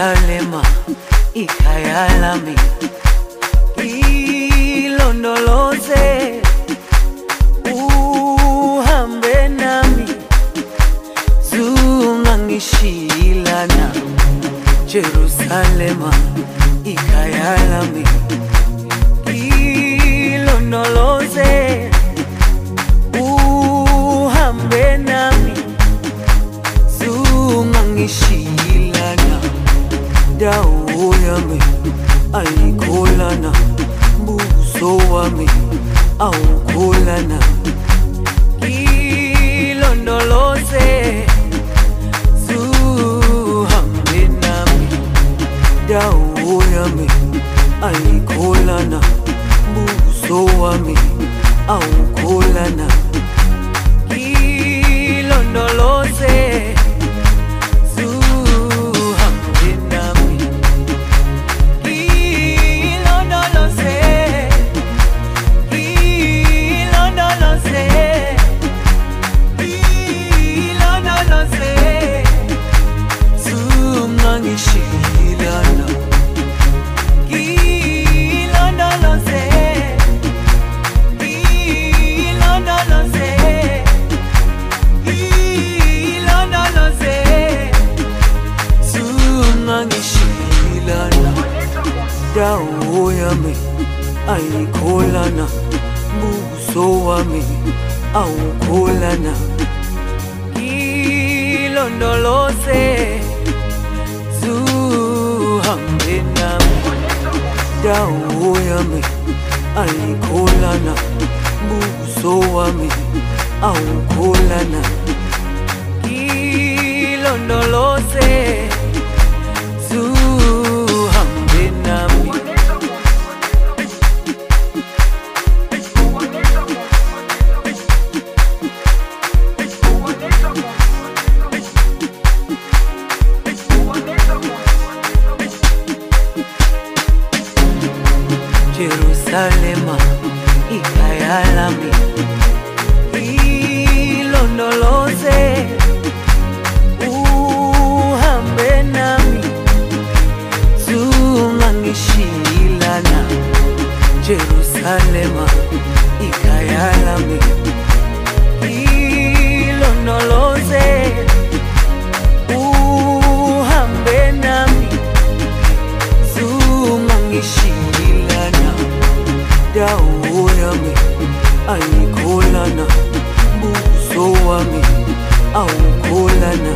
Jerusalema ikhaya lami ilondoloze uhambe nami zungangishilana Jerusalema ikhaya buso wami awukholana ilondoloze zuhambe nami. Yami ayikholana buso wami awukholana ilondoloze yami ayikholana buso wami awukholana. Ilondoloze zuhambe nami dawo yami ayikholana buso wami awukholana. Ilondoloze Jerusalema ikhaya lami ilondoloze uhambe nami zungangishilana Jerusalema ikhaya dawo yami ayikholana buso wami awukholana